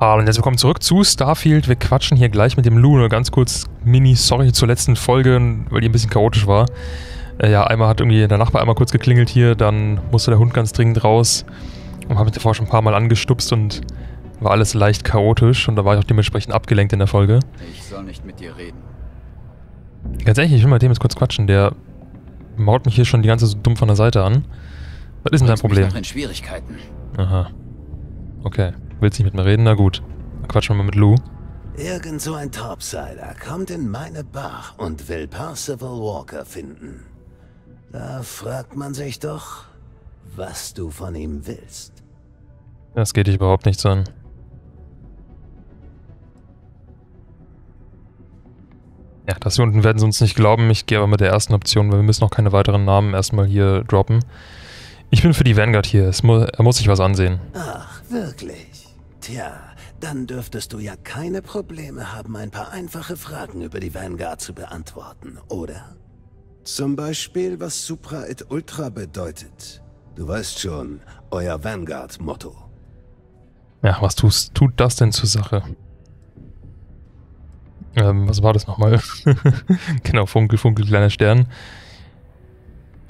Hallo und herzlich willkommen zurück zu Starfield. Wir quatschen hier gleich mit dem Lou. Nur ganz kurz Mini-Sorry zur letzten Folge, weil die ein bisschen chaotisch war. Äh, ja, einmal hat irgendwie der Nachbar einmal kurz geklingelt hier, dann musste der Hund ganz dringend raus und habe mich davor schon ein paar Mal angestupst und war alles leicht chaotisch und da war ich auch dementsprechend abgelenkt in der Folge. Ich soll nicht mit dir reden. Ganz ehrlich, ich will mal dem jetzt kurz quatschen. Der maut mich hier schon die ganze so dumm von der Seite an. Was ist denn dein Problem? noch in Schwierigkeiten. Aha. Okay. Willst nicht mit mir reden? Na gut. Dann quatschen wir mal mit Lou. Irgend so ein Topsider kommt in meine Bar und will Percival Walker finden. Da fragt man sich doch, was du von ihm willst. Das geht dich überhaupt nichts an. Ja, das hier unten werden sie uns nicht glauben. Ich gehe aber mit der ersten Option, weil wir müssen noch keine weiteren Namen erstmal hier droppen. Ich bin für die Vanguard hier. Mu er muss sich was ansehen. Ach, wirklich? Tja, dann dürftest du ja keine Probleme haben, ein paar einfache Fragen über die Vanguard zu beantworten, oder? Zum Beispiel, was Supra et Ultra bedeutet. Du weißt schon, euer Vanguard-Motto. Ja, was tust, tut das denn zur Sache? Ähm, was war das nochmal? genau, Funkel, Funkel, kleiner Stern.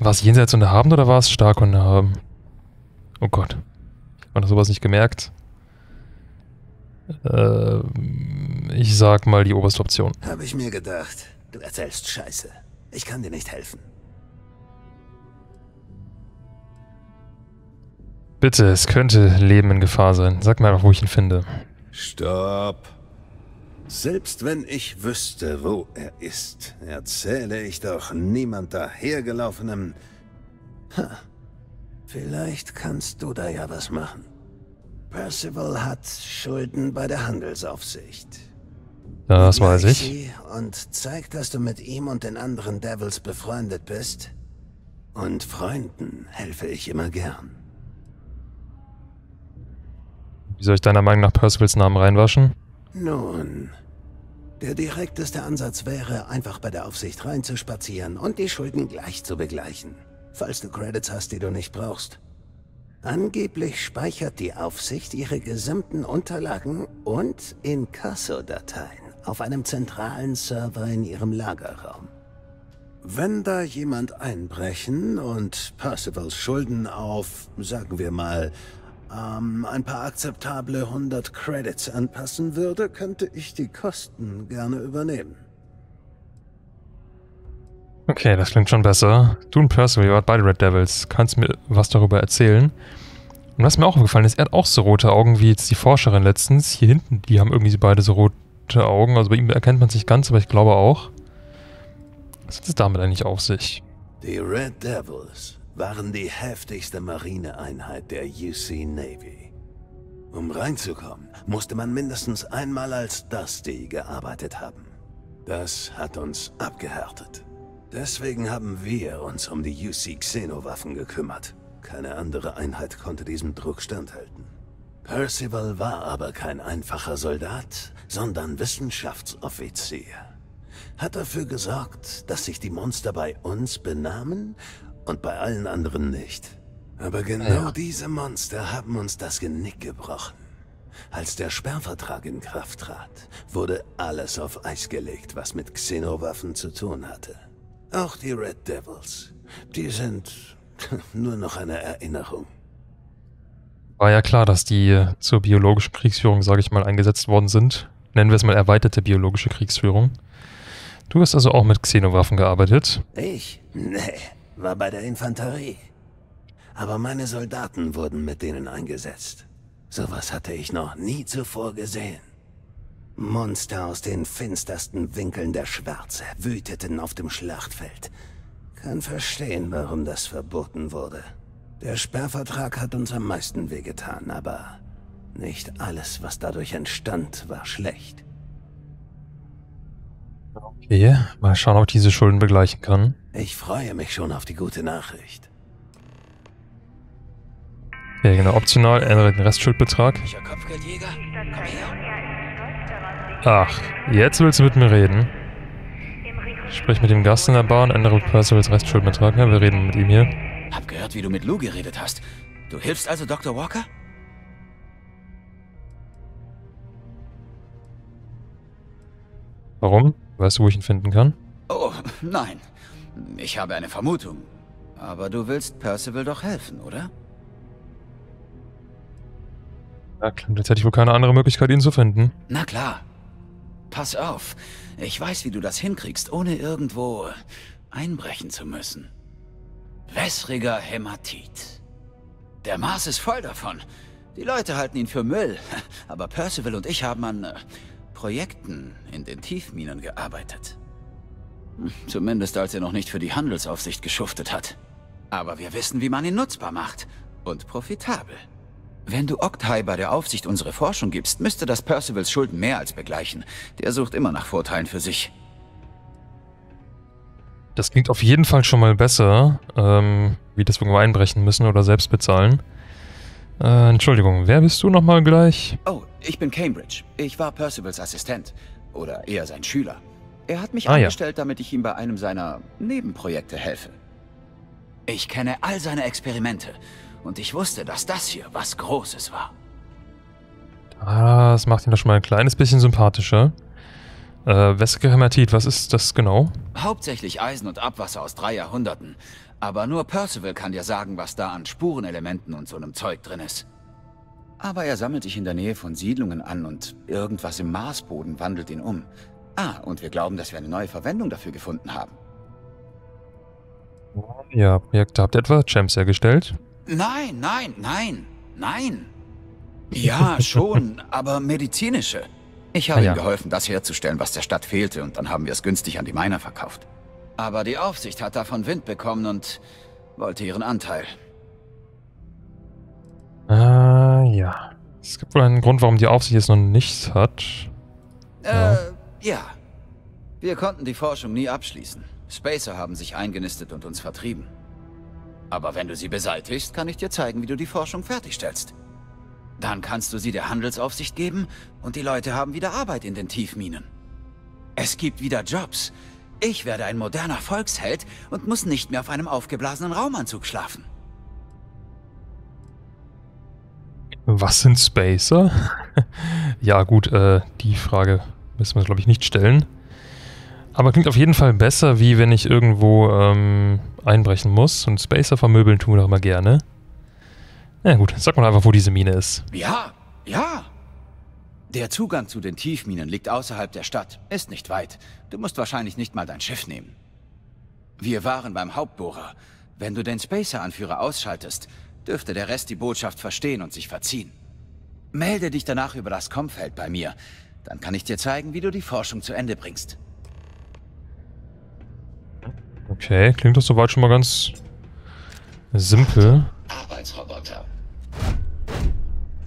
War es jenseits und erhaben oder war es stark und erhaben? Oh Gott. Ich habe sowas nicht gemerkt. Ähm, ich sag mal die oberste Option. Habe ich mir gedacht. Du erzählst Scheiße. Ich kann dir nicht helfen. Bitte, es könnte Leben in Gefahr sein. Sag mir einfach, wo ich ihn finde. Stopp. Selbst wenn ich wüsste, wo er ist, erzähle ich doch niemand dahergelaufenem. Ha, vielleicht kannst du da ja was machen. Percival hat Schulden bei der Handelsaufsicht. Das weiß ich. Und zeig, dass du mit ihm und den anderen Devils befreundet bist. Und Freunden helfe ich immer gern. Wie soll ich deiner Meinung nach Percivals Namen reinwaschen? Nun, der direkteste Ansatz wäre, einfach bei der Aufsicht reinzuspazieren und die Schulden gleich zu begleichen, falls du Credits hast, die du nicht brauchst. Angeblich speichert die Aufsicht ihre gesamten Unterlagen und Inkasso-Dateien auf einem zentralen Server in ihrem Lagerraum. Wenn da jemand einbrechen und Percivals Schulden auf, sagen wir mal, ähm, ein paar akzeptable 100 Credits anpassen würde, könnte ich die Kosten gerne übernehmen. Okay, das klingt schon besser. Du und Percival, ihr wart beide Red Devils. Kannst mir was darüber erzählen? Und was mir auch aufgefallen ist, er hat auch so rote Augen wie jetzt die Forscherin letztens. Hier hinten, die haben irgendwie beide so rote Augen. Also bei ihm erkennt man sich ganz, aber ich glaube auch. Was hat es damit eigentlich auf sich? Die Red Devils waren die heftigste Marineeinheit der UC Navy. Um reinzukommen, musste man mindestens einmal als Dusty gearbeitet haben. Das hat uns abgehärtet. Deswegen haben wir uns um die UC Xenowaffen gekümmert. Keine andere Einheit konnte diesem Druck standhalten. Percival war aber kein einfacher Soldat, sondern Wissenschaftsoffizier. Hat dafür gesorgt, dass sich die Monster bei uns benahmen und bei allen anderen nicht. Aber genau Ja. diese Monster haben uns das Genick gebrochen. Als der Sperrvertrag in Kraft trat, wurde alles auf Eis gelegt, was mit Xenowaffen zu tun hatte. Auch die Red Devils. Die sind nur noch eine Erinnerung. War ja klar, dass die zur biologischen Kriegsführung, sage ich mal, eingesetzt worden sind. Nennen wir es mal erweiterte biologische Kriegsführung. Du hast also auch mit Xenowaffen gearbeitet. Ich? Nee, war bei der Infanterie. Aber meine Soldaten wurden mit denen eingesetzt. Sowas hatte ich noch nie zuvor gesehen. Monster aus den finstersten Winkeln der Schwärze wüteten auf dem Schlachtfeld. Kann verstehen, warum das verboten wurde. Der Sperrvertrag hat uns am meisten wehgetan, aber nicht alles, was dadurch entstand, war schlecht. Okay, mal schauen, ob ich diese Schulden begleichen kann. Ich freue mich schon auf die gute Nachricht. Ja, genau. Optional ändere den Restschuldbetrag. Welcher Kopfgeldjäger? Ach, jetzt willst du mit mir reden? Sprich mit dem Gast in der Bar und ändere Percivals Restschuldbetrag. Ja, wir reden mit ihm hier. Hab gehört, wie du mit Lou geredet hast. Du hilfst also Dr. Walker? Warum? Weißt du, wo ich ihn finden kann? Oh, nein. Ich habe eine Vermutung. Aber du willst Percival doch helfen, oder? Ja, klingt, jetzt hätte ich wohl keine andere Möglichkeit, ihn zu finden. Na klar. Pass auf. Ich weiß, wie du das hinkriegst, ohne irgendwo einbrechen zu müssen. Wässriger Hämatit. Der Mars ist voll davon. Die Leute halten ihn für Müll. Aber Percival und ich haben an äh, Projekten in den Tiefminen gearbeitet. Hm, Zumindest als er noch nicht für die Handelsaufsicht geschuftet hat. Aber wir wissen, wie man ihn nutzbar macht. Und profitabel. Wenn du Octai bei der Aufsicht unsere Forschung gibst, müsste das Percivals Schulden mehr als begleichen. Der sucht immer nach Vorteilen für sich. Das klingt auf jeden Fall schon mal besser, ähm, wie das irgendwo einbrechen müssen oder selbst bezahlen. Äh, Entschuldigung, wer bist du nochmal gleich? Oh, ich bin Cambridge. Ich war Percivals Assistent. Oder eher sein Schüler. Er hat mich Ah, ja. angestellt, damit ich ihm bei einem seiner Nebenprojekte helfe. Ich kenne all seine Experimente. Und ich wusste, dass das hier was Großes war. Ah, das macht ihn doch schon mal ein kleines bisschen sympathischer. Äh, wässrige Hämatit, was ist das genau? Hauptsächlich Eisen und Abwasser aus drei Jahrhunderten. Aber nur Percival kann dir sagen, was da an Spurenelementen und so einem Zeug drin ist. Aber er sammelt dich in der Nähe von Siedlungen an und irgendwas im Marsboden wandelt ihn um. Ah, und wir glauben, dass wir eine neue Verwendung dafür gefunden haben. Ja, Projekte habt ihr etwa Gems hergestellt? Nein, nein, nein, nein. Ja, schon, aber medizinische. Ich habe Ah, ja. ihm geholfen, das herzustellen, was der Stadt fehlte, und dann haben wir es günstig an die Miner verkauft. Aber die Aufsicht hat davon Wind bekommen und wollte ihren Anteil. Ah, ja. Es gibt wohl einen Grund, warum die Aufsicht jetzt noch nichts hat. Ja. Äh, ja. Wir konnten die Forschung nie abschließen. Spacer haben sich eingenistet und uns vertrieben. Aber wenn du sie beseitigst, kann ich dir zeigen, wie du die Forschung fertigstellst. Dann kannst du sie der Handelsaufsicht geben und die Leute haben wieder Arbeit in den Tiefminen. Es gibt wieder Jobs. Ich werde ein moderner Volksheld und muss nicht mehr auf einem aufgeblasenen Raumanzug schlafen. Was sind Spacer? ja, gut, äh, die Frage müssen wir, glaube ich, nicht stellen. Aber klingt auf jeden Fall besser, wie wenn ich irgendwo ähm, einbrechen muss. Und Spacer vermöbeln tun wir doch immer gerne. Na ja, gut, sag mal einfach, wo diese Mine ist. Ja, ja. Der Zugang zu den Tiefminen liegt außerhalb der Stadt. Ist nicht weit. Du musst wahrscheinlich nicht mal dein Schiff nehmen. Wir waren beim Hauptbohrer. Wenn du den Spacer-Anführer ausschaltest, dürfte der Rest die Botschaft verstehen und sich verziehen. Melde dich danach über das Kompfeld bei mir. Dann kann ich dir zeigen, wie du die Forschung zu Ende bringst. Okay, klingt doch soweit schon mal ganz simpel. Arbeitsroboter.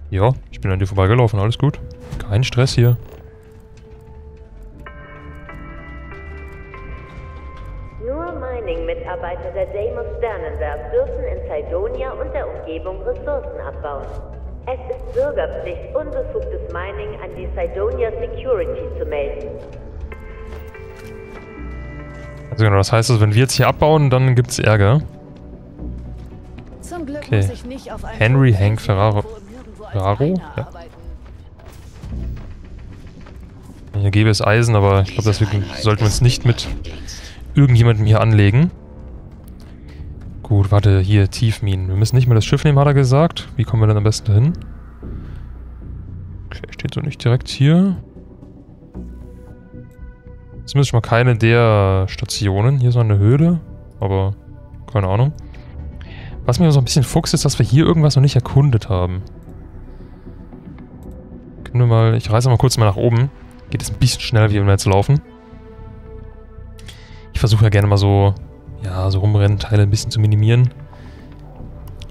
Ja, ich bin an dir vorbeigelaufen, alles gut. Kein Stress hier. Nur Mining-Mitarbeiter der Deimos Sternenwerk dürfen in Cydonia und der Umgebung Ressourcen abbauen. Es ist Bürgerpflicht, unbefugtes Mining an die Cydonia Security zu melden. Also genau, das heißt, also, wenn wir jetzt hier abbauen, dann gibt's Ärger. Zum Glück Okay. Henry Hank Ferraro- Ferraro? Ja. Hier gäbe es Eisen, aber ich glaube, deswegen sollten wir uns nicht mit irgendjemandem hier anlegen. Gut, warte, hier, Tiefminen. Wir müssen nicht mehr das Schiff nehmen, hat er gesagt. Wie kommen wir denn am besten dahin? Okay, steht so nicht direkt hier. Zumindest schon mal keine der Stationen. Hier ist noch eine Höhle, aber keine Ahnung. Was mir so ein bisschen fuchst, ist, dass wir hier irgendwas noch nicht erkundet haben. Können wir mal, ich reise mal kurz mal nach oben. Geht es ein bisschen schneller, wie wir jetzt laufen. Ich versuche ja gerne mal so, ja, so Rumrennteile ein bisschen zu minimieren.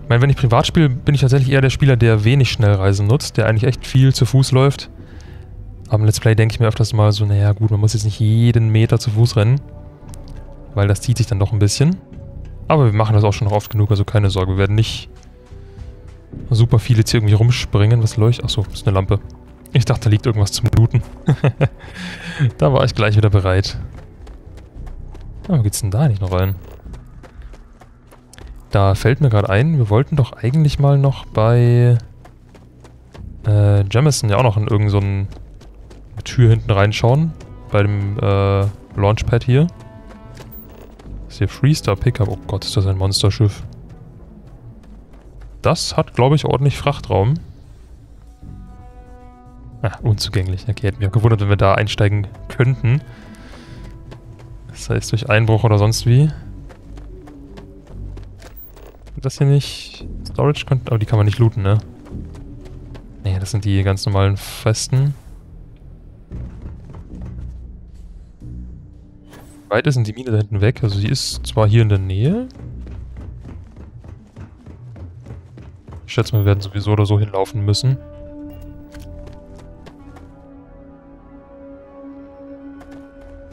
Ich meine, wenn ich privat spiele, bin ich tatsächlich eher der Spieler, der wenig Schnellreisen nutzt, der eigentlich echt viel zu Fuß läuft. Aber im Let's Play denke ich mir öfters mal so, naja gut, man muss jetzt nicht jeden Meter zu Fuß rennen. Weil das zieht sich dann doch ein bisschen. Aber wir machen das auch schon noch oft genug, also keine Sorge, wir werden nicht super viel jetzt hier irgendwie rumspringen. Was leuchtet? Achso, ist eine Lampe. Ich dachte, da liegt irgendwas zum Looten. da war ich gleich wieder bereit. Ah, wo geht's denn da nicht noch rein? Da fällt mir gerade ein, wir wollten doch eigentlich mal noch bei äh, Jamison ja auch noch in irgendeine so Tür hinten reinschauen. bei dem äh, Launchpad hier. Das ist hier Freestar Pickup. Oh Gott, ist das ein Monsterschiff. Das hat, glaube ich, ordentlich Frachtraum. Ah, unzugänglich. Okay, hätte mich auch gewundert, wenn wir da einsteigen könnten. Das heißt durch Einbruch oder sonst wie. Das hier nicht... Storage könnte... Aber die kann man nicht looten, ne? Nee, das sind die ganz normalen Festen. Weit ist denn die Mine da hinten weg? Also sie ist zwar hier in der Nähe. Ich schätze, wir werden sowieso oder so hinlaufen müssen.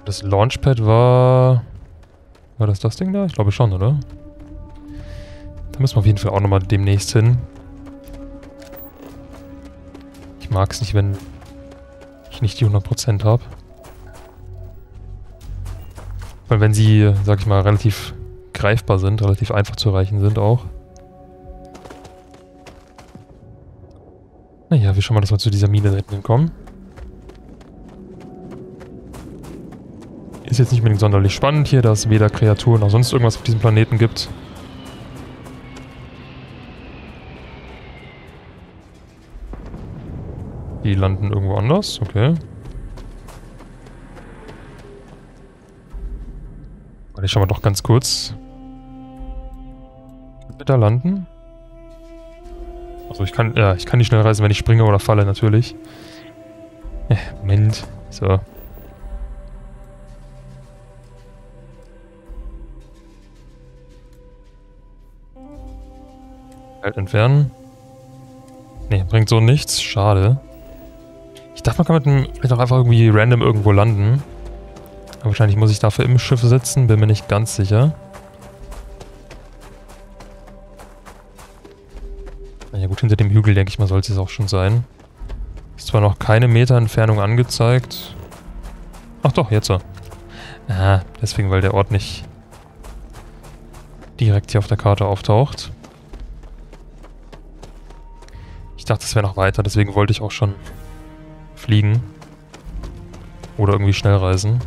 Das Launchpad war... War das das Ding da? Ich glaube schon, oder? Da müssen wir auf jeden Fall auch nochmal demnächst hin. Ich mag es nicht, wenn ich nicht die 100% habe. Weil wenn sie, sag ich mal, relativ greifbar sind, relativ einfach zu erreichen sind auch. Naja, wir schauen mal, dass wir zu dieser Mine da hinten kommen. Ist jetzt nicht unbedingt sonderlich spannend hier, da es weder Kreaturen noch sonst irgendwas auf diesem Planeten gibt. Die landen irgendwo anders, okay. Warte, ich schau mal doch ganz kurz. Da landen? Also ich kann, ja, ich kann nicht schnell reisen, wenn ich springe oder falle, natürlich. Äh, Moment. So. Halt entfernen. Ne, bringt so nichts. Schade. Ich dachte, man kann mit dem vielleicht auch einfach irgendwie random irgendwo landen. Wahrscheinlich muss ich dafür im Schiff sitzen, bin mir nicht ganz sicher. Na ja gut, hinter dem Hügel, denke ich mal, sollte es auch schon sein. Ist zwar noch keine Meter Entfernung angezeigt. Ach doch, jetzt so. Ah, deswegen, weil der Ort nicht direkt hier auf der Karte auftaucht. Ich dachte, es wäre noch weiter, deswegen wollte ich auch schon fliegen. Oder irgendwie schnell reisen.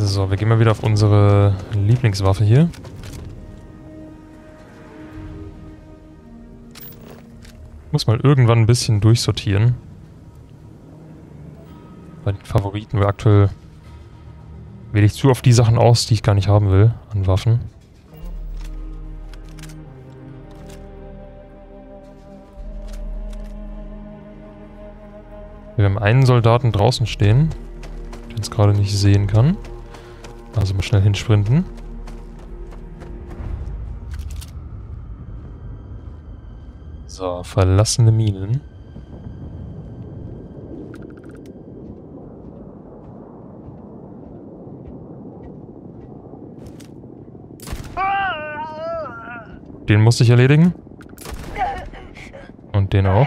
So, wir gehen mal wieder auf unsere Lieblingswaffe hier. Muss mal irgendwann ein bisschen durchsortieren. Bei den Favoriten, weil aktuell wähle ich zu oft die Sachen aus, die ich gar nicht haben will an Waffen. Wir haben einen Soldaten draußen stehen, den es gerade nicht sehen kann. Also mal schnell hinsprinten. So, verlassene Minen. Den musste ich erledigen. Und den auch.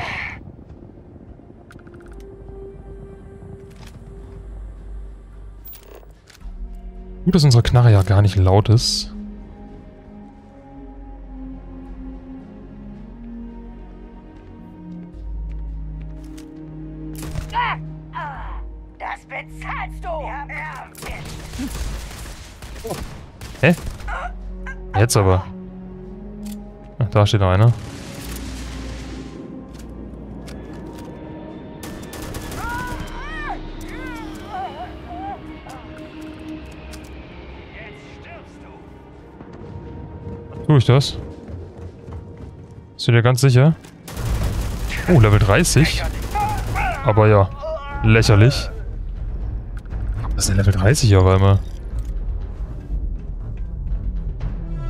Gut, dass unsere Knarre ja gar nicht laut ist. Das bezahlst du! Hä? Jetzt aber. Ach, da steht noch einer. Tue ich das? Bist du dir ganz sicher? Oh, Level 30. Aber ja, lächerlich. Das ist Level 30 auf einmal.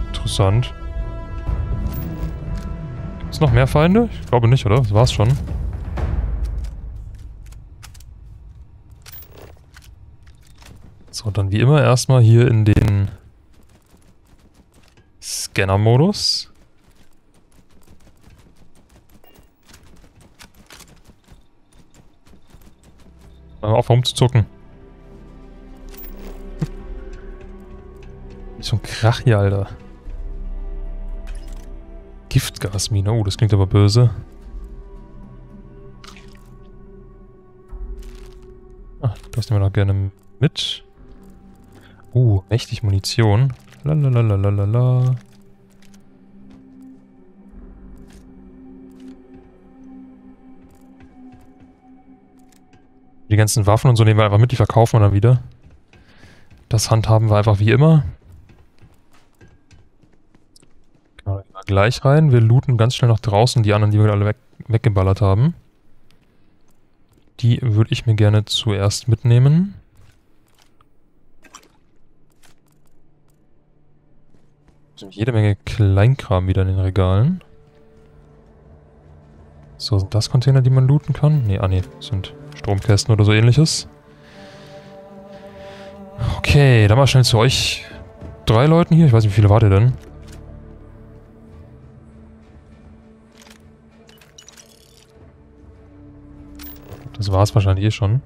Interessant. Es noch mehr Feinde? Ich glaube nicht, oder? Das war's schon. So, dann wie immer erstmal hier in den Scanner-Modus. Auf rumzuzucken. so ein Krach hier, Alter. Giftgasmine. Oh, das klingt aber böse. Ah, das nehmen wir noch gerne mit. Oh, mächtig Munition. Lalalalalalala. Ganzen Waffen und so nehmen wir einfach mit, die verkaufen wir dann wieder. Das handhaben wir einfach wie immer. Genau, gleich rein. Wir looten ganz schnell nach draußen die anderen, die wir alle weg, weggeballert haben. Die würde ich mir gerne zuerst mitnehmen. sind jede Menge Kleinkram wieder in den Regalen. So, sind das Container, die man looten kann? Nee, ah nee, sind Stromkästen oder so ähnliches. Okay, dann mal schnell zu euch drei Leuten hier. Ich weiß nicht, wie viele wart ihr denn? Das war es wahrscheinlich eh schon.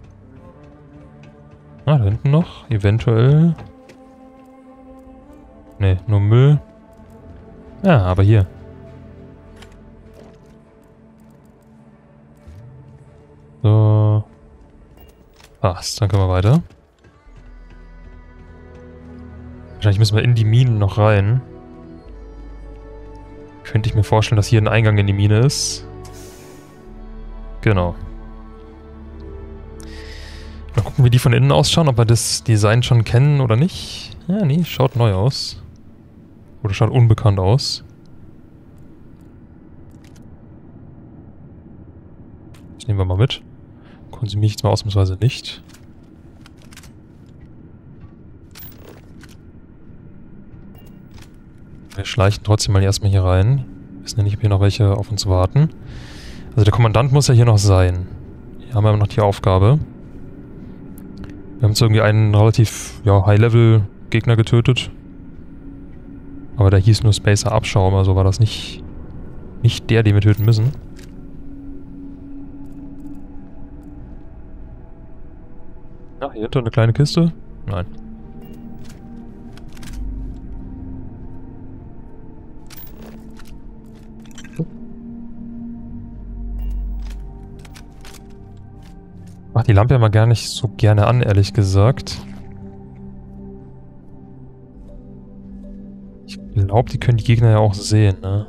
Ah, da hinten noch. Eventuell. Ne, nur Müll. Ja, aber hier. So. Passt, dann können wir weiter. Wahrscheinlich müssen wir in die Minen noch rein. Könnte ich mir vorstellen, dass hier ein Eingang in die Mine ist. Genau. Mal gucken, wie die von innen ausschauen, ob wir das Design schon kennen oder nicht. Ja, nee, schaut neu aus. Oder schaut unbekannt aus. Das nehmen wir mal mit. Konsumiere ich jetzt mal ausnahmsweise nicht. Wir schleichen trotzdem mal erstmal hier rein. Wissen ja nicht, ob hier noch welche auf uns warten. Also der Kommandant muss ja hier noch sein. Hier haben wir noch die Aufgabe. Wir haben jetzt irgendwie einen relativ ja, High-Level-Gegner getötet. Aber da hieß nur Spacer Abschaum, also war das nicht, nicht der, den wir töten müssen. Hier hinter eine kleine Kiste? Nein. Mach die Lampe ja mal gar nicht so gerne an, ehrlich gesagt. Ich glaube, die können die Gegner ja auch sehen, ne?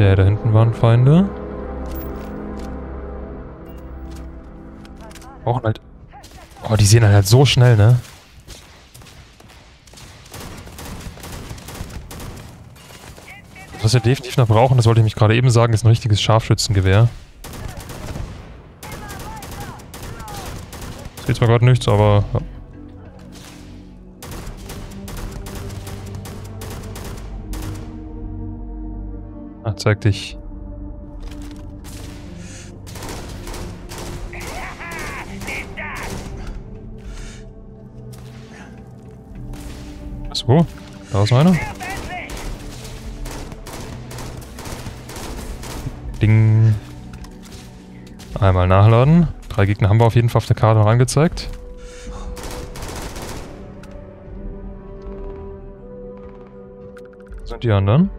Ja, da hinten waren Feinde. Brauchen halt... Oh, die sehen halt so schnell, ne? Was wir definitiv noch brauchen, das wollte ich mich gerade eben sagen, ist ein richtiges Scharfschützengewehr. Das geht zwar gerade nichts, aber... Ja. Ah, zeig dich. So, da ist einer. Ding. Einmal nachladen. Drei Gegner haben wir auf jeden Fall auf der Karte noch angezeigt. Sind die anderen?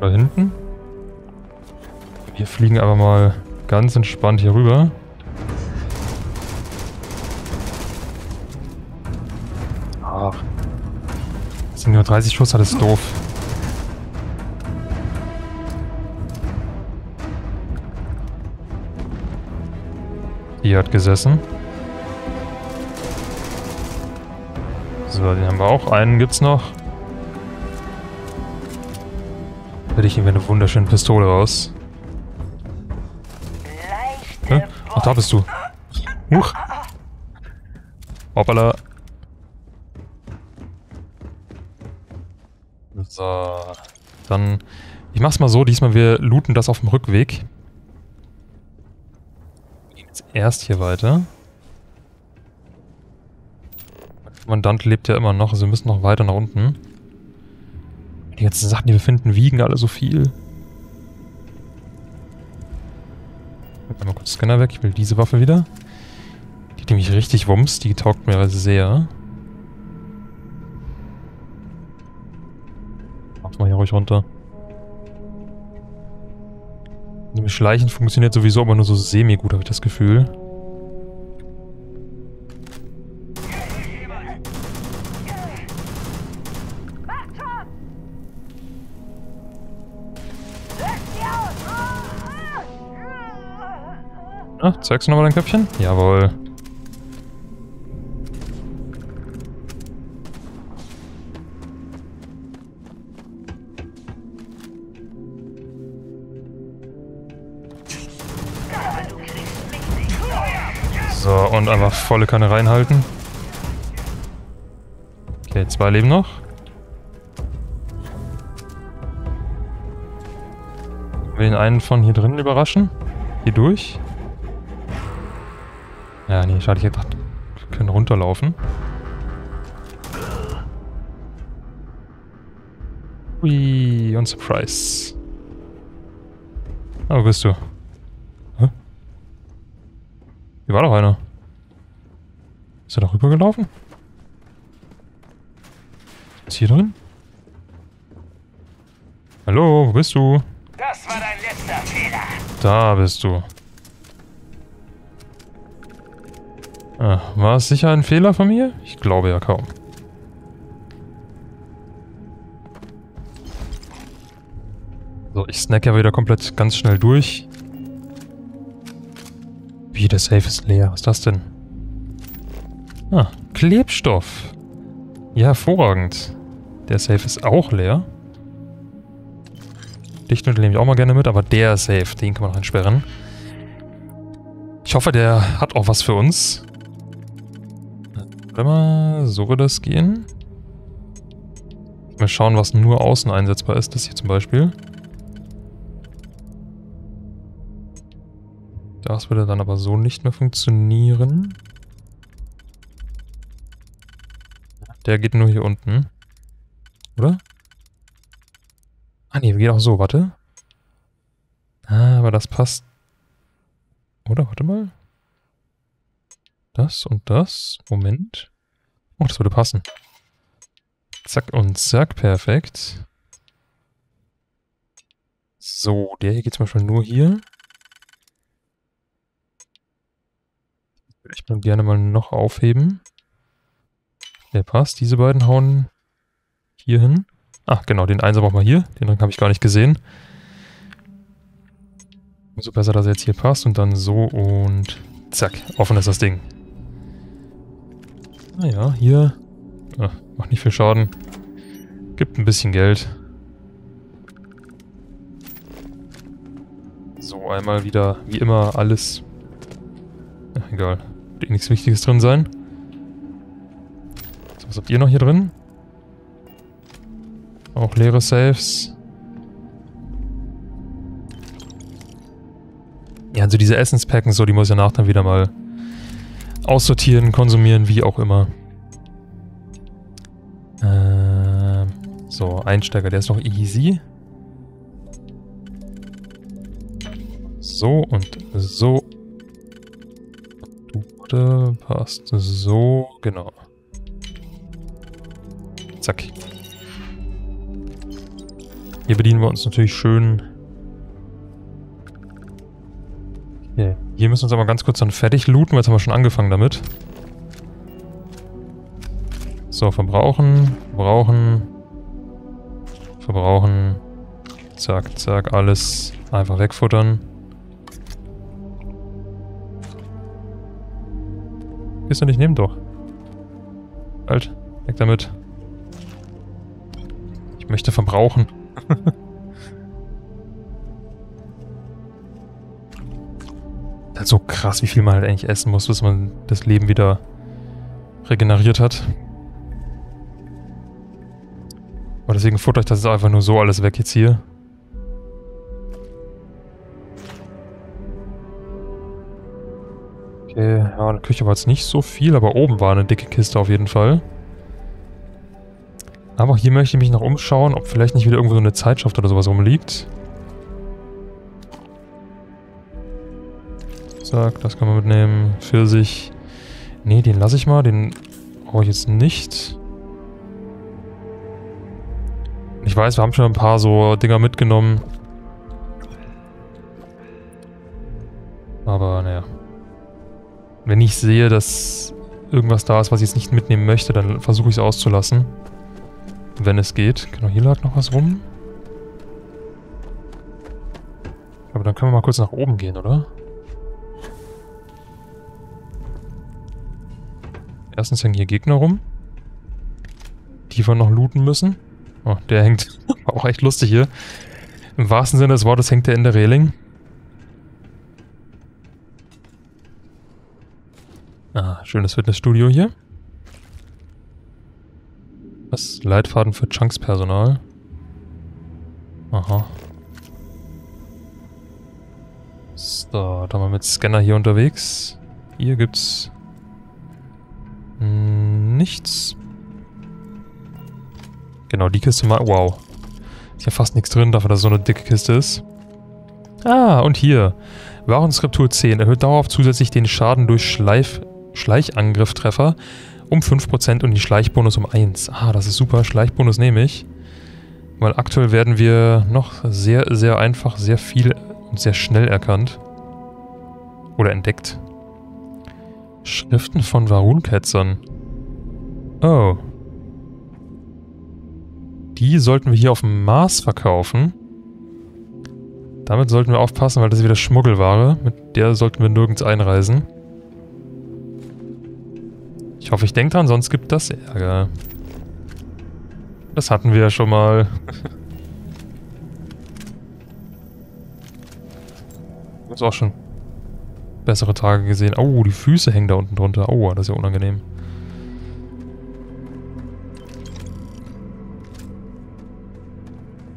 Da hinten. Wir fliegen aber mal ganz entspannt hier rüber. Ach. Das sind nur 30 Schuss, das ist doof. Die hat gesessen. So, den haben wir auch. Einen gibt's noch. Hätte ich ihm eine wunderschöne Pistole raus. Da bist du. Huch. Hoppala. So. Dann... Ich mach's mal so, diesmal wir looten das auf dem Rückweg. Wir gehen jetzt erst hier weiter. Der Kommandant lebt ja immer noch, also wir müssen noch weiter nach unten. Die ganzen Sachen, die wir finden, wiegen alle so viel. Einmal kurz Scanner weg. Ich will diese Waffe wieder. Die hat nämlich richtig Wumms. Die taugt mir also sehr. Mach's mal hier ruhig runter. Nämlich Schleichen funktioniert sowieso aber nur so semi-gut, habe ich das Gefühl. Ah, zeigst du nochmal dein Köpfchen? Jawohl. So, und einfach volle Kanne reinhalten. Okay, zwei leben noch. Will den einen von hier drinnen überraschen? Hier durch? Ja, nee, schade, ich hätte gedacht, wir können runterlaufen. Ui, und Surprise. Ah, wo bist du? Hä? Hier war doch einer. Ist er da rübergelaufen? Ist hier drin? Hallo, wo bist du? Das war dein letzter Fehler. Da bist du. Ah, war es sicher ein Fehler von mir? Ich glaube ja kaum. So, ich snack ja wieder komplett ganz schnell durch. Wie, der Safe ist leer. Was ist das denn? Ah, Klebstoff. Ja, hervorragend. Der Safe ist auch leer. Dichtmittel nehme ich auch mal gerne mit, aber der Safe, den kann man noch entsperren. Ich hoffe, der hat auch was für uns. Warte mal, so würde das gehen. Mal schauen, was nur außen einsetzbar ist. Das hier zum Beispiel. Das würde dann aber so nicht mehr funktionieren. Der geht nur hier unten. Oder? Ah ne, geht auch so, warte. Ah, aber das passt. Oder, warte mal. Das und das. Moment. Oh, das würde passen. Zack und zack, perfekt. So, der hier geht zum Beispiel nur hier. Würde ich mal gerne mal noch aufheben. Der passt. Diese beiden hauen hier hin. Ach, genau, den Einser brauchen wir hier. Den habe ich gar nicht gesehen. Umso besser, dass er jetzt hier passt. Und dann so und zack, offen ist das Ding. Naja, hier. Ach, macht nicht viel Schaden. Gibt ein bisschen Geld. So, einmal wieder, wie immer, alles. Ach, egal. Wird eh nichts Wichtiges drin sein. So, was habt ihr noch hier drin? Auch leere Saves. Ja, also diese Essenspacken, so, die muss ich danach dann wieder mal aussortieren, konsumieren, wie auch immer. Ähm, so, Einsteiger, der ist noch easy. So und so. Du passt so, genau. Zack. Hier bedienen wir uns natürlich schön. Hier müssen wir uns aber ganz kurz dann fertig looten, weil jetzt haben wir schon angefangen damit. So, verbrauchen, verbrauchen, verbrauchen. Zack, zack, alles einfach wegfuttern. Gehst du nicht nehmen doch. Halt, weg damit. Ich möchte verbrauchen. halt so krass, wie viel man halt eigentlich essen muss, bis man das Leben wieder regeneriert hat. Aber deswegen futter ich das jetzt einfach nur so alles weg jetzt hier. Okay, ja, in der Küche war jetzt nicht so viel, aber oben war eine dicke Kiste auf jeden Fall. Aber hier möchte ich mich noch umschauen, ob vielleicht nicht wieder irgendwo so eine Zeitschrift oder sowas rumliegt. Zack, das kann man mitnehmen. Pfirsich. Nee, den lasse ich mal. Den brauche ich jetzt nicht. Ich Ich weiß, wir haben schon ein paar so Dinger mitgenommen. Aber naja. Wenn ich sehe, dass irgendwas da ist, was ich jetzt nicht mitnehmen möchte, dann versuche ich es auszulassen. Wenn es geht. Genau, hier lag noch was rum. Aber dann können wir mal kurz nach oben gehen, oder? Erstens hängen hier Gegner rum. Die wir noch looten müssen. Oh, der hängt auch echt lustig hier. Im wahrsten Sinne des Wortes hängt der in der Reling. Ah, schönes Fitnessstudio hier. Was? Leitfaden für Chunks-Personal. Aha. So, da haben wir mit Scanner hier unterwegs. Hier gibt's nichts. Genau, die Kiste mal. Wow. Ist ja fast nichts drin, dafür, dass so eine dicke Kiste ist. Ah, und hier. Warenskriptur 10 erhöht dauerhaft zusätzlich den Schaden durch Schleif Schleichangrifftreffer um 5% und den Schleichbonus um 1. Ah, das ist super. Schleichbonus nehme ich. Weil aktuell werden wir noch sehr, sehr einfach, sehr viel und sehr schnell erkannt. Oder entdeckt. Schriften von Varunketzern. Oh. Die sollten wir hier auf dem Mars verkaufen. Damit sollten wir aufpassen, weil das ist wieder Schmuggelware. Mit der sollten wir nirgends einreisen. Ich hoffe, ich denke dran, sonst gibt das Ärger. Das hatten wir ja schon mal. das ist auch schon bessere Tage gesehen. Oh, die Füße hängen da unten drunter. Oh, das ist ja unangenehm.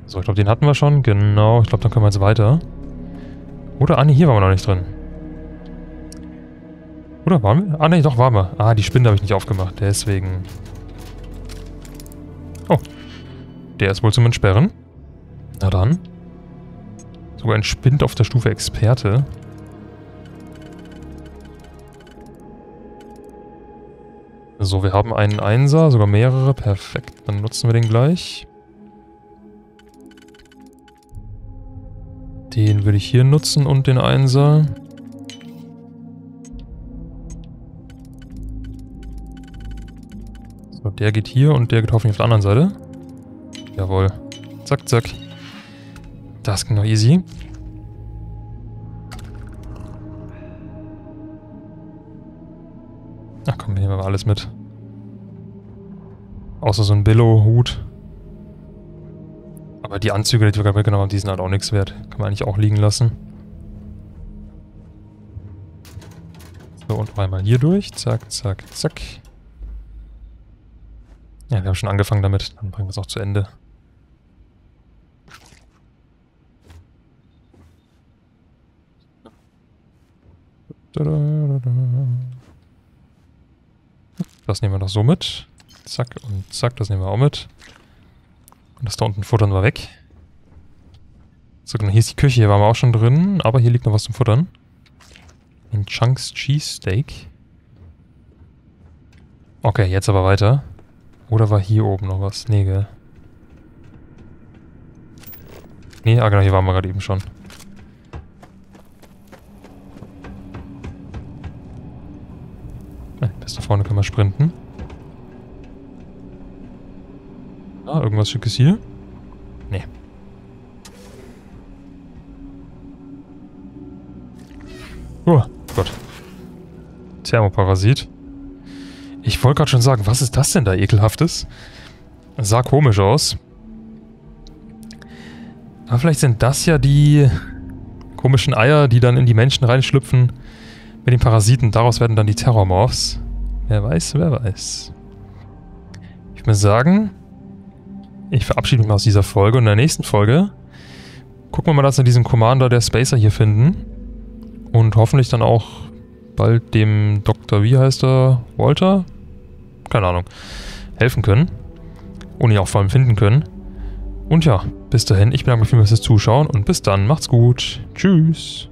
So, ich glaube, den hatten wir schon. Genau, ich glaube, dann können wir jetzt weiter. Oder, ah nee, hier waren wir noch nicht drin. Oder waren wir? Ah, nee, doch, waren wir. Ah, die Spinde habe ich nicht aufgemacht. Deswegen. Oh. Der ist wohl zum Entsperren. Na dann. Sogar ein Spind auf der Stufe Experte. So, wir haben einen Einser, sogar mehrere. Perfekt, dann nutzen wir den gleich. Den würde ich hier nutzen und den Einser. So, der geht hier und der geht hoffentlich auf der anderen Seite. Jawohl. Zack, zack. Das ging noch easy. Ach komm, wir nehmen mal alles mit. Außer so ein Billo-Hut. Aber die Anzüge, die wir gerade mitgenommen haben, die sind halt auch nichts wert. Kann man eigentlich auch liegen lassen. So, und einmal hier durch. Zack, zack, zack. Ja, wir haben schon angefangen damit. Dann bringen wir es auch zu Ende. Das nehmen wir noch so mit. Zack und zack, das nehmen wir auch mit. Und das da unten futtern wir weg. So, genau, hier ist die Küche, hier waren wir auch schon drin, aber hier liegt noch was zum Futtern. Ein Chunks Cheese Steak. Okay, jetzt aber weiter. Oder war hier oben noch was? Nee, gell? Nee, ah genau, hier waren wir gerade eben schon. Ah, da vorne können wir sprinten. Ah, irgendwas Schickes hier? Nee. Oh Gott. Thermoparasit. Ich wollte gerade schon sagen, was ist das denn da ekelhaftes? Sah komisch aus. Aber vielleicht sind das ja die komischen Eier, die dann in die Menschen reinschlüpfen mit den Parasiten. Daraus werden dann die Terrormorphs. Wer weiß, wer weiß. Ich würde sagen, ich verabschiede mich mal aus dieser Folge und in der nächsten Folge gucken wir mal, dass wir diesen Commander der Spacer hier finden. Und hoffentlich dann auch bald dem Dr. Wie heißt er? Walter? Keine Ahnung. Helfen können. Und ihn auch vor allem finden können. Und ja, bis dahin, ich bedanke mich vielmals fürs Zuschauen und bis dann, macht's gut. Tschüss.